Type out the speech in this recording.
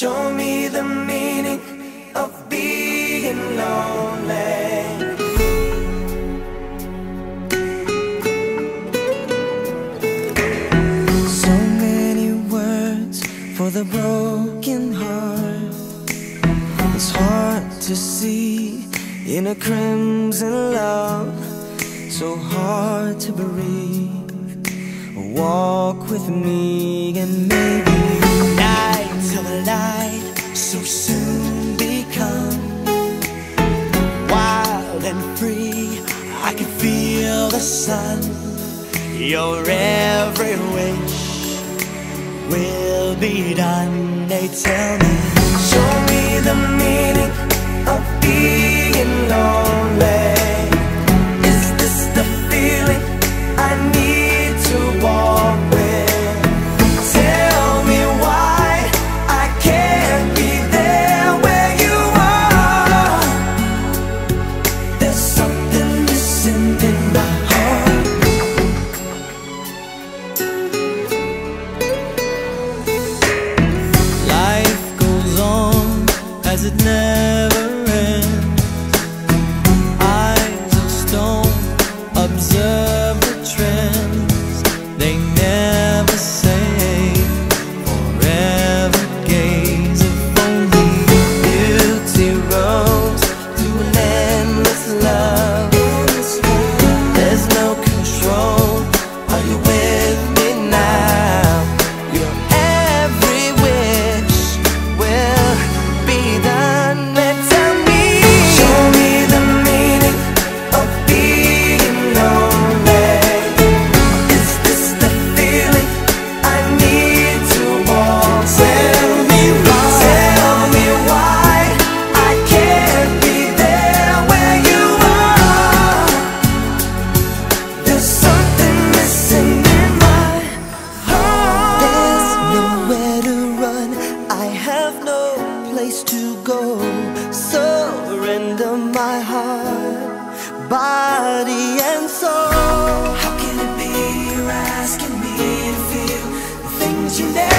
Show me the meaning of being lonely. So many words for the broken heart. It's hard to see in a crimson love. So hard to breathe. Walk with me and maybe I can feel the sun. Your every wish will be done. They tell me, show me the it never place to go. Surrender my heart, body and soul. How can it be you're asking me to feel the things you never?